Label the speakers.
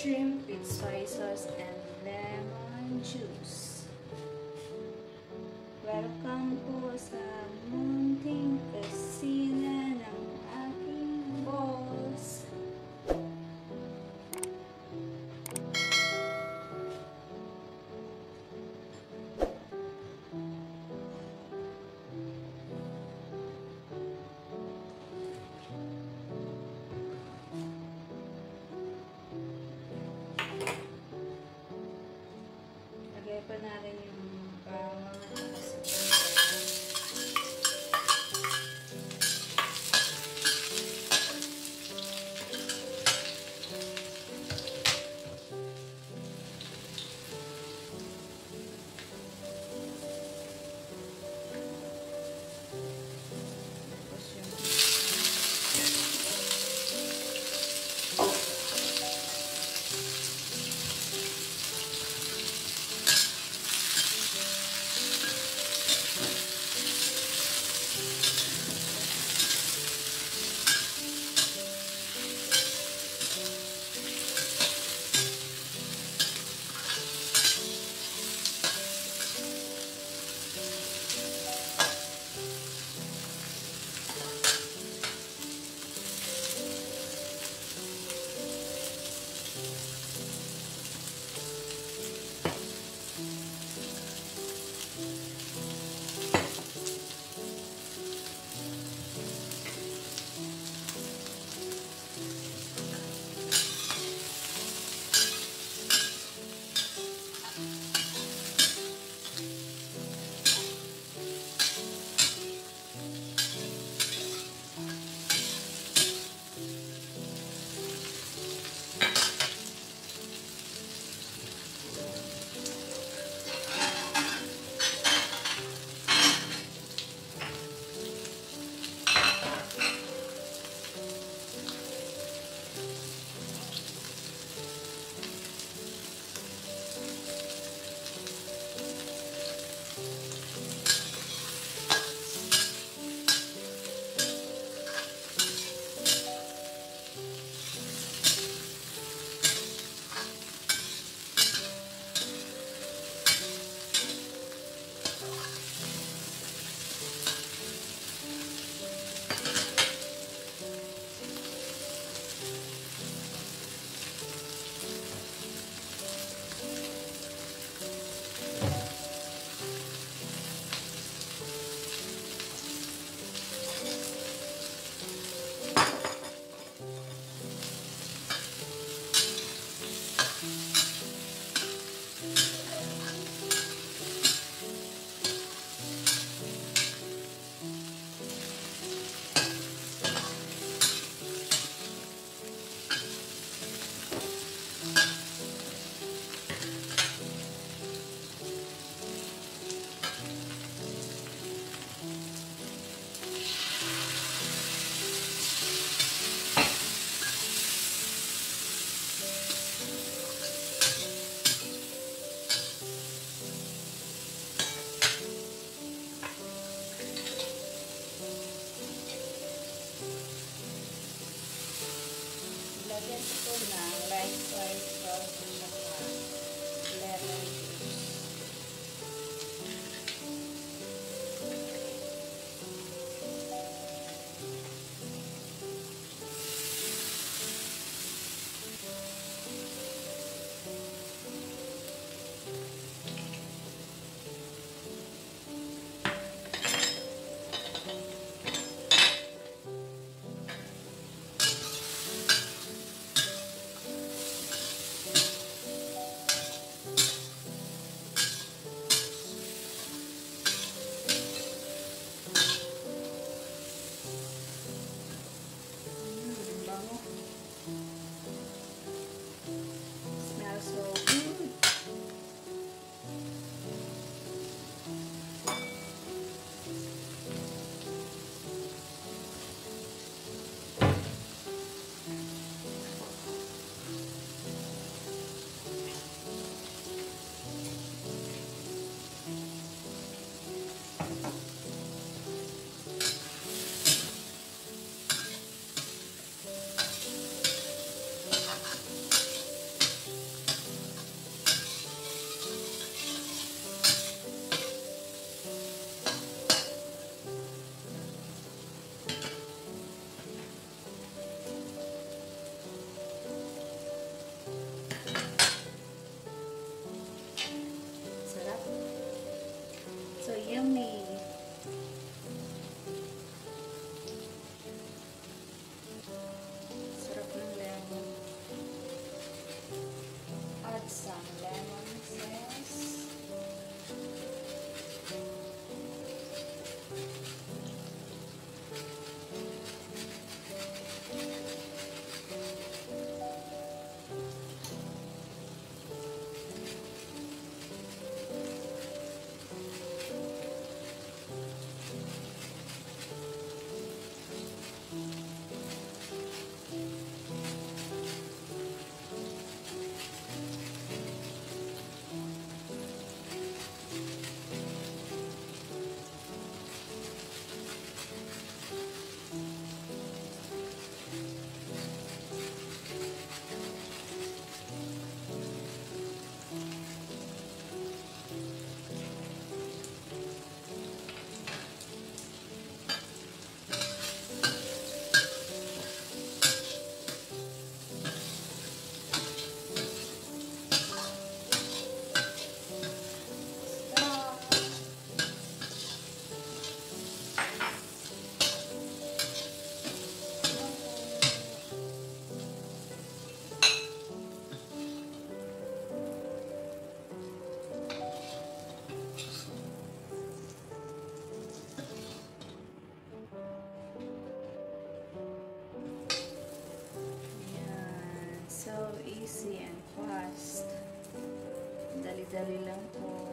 Speaker 1: shrimp with soy sauce and lemon juice. Ito na. Smells so good. so easy and fast. Dali-dali lang po.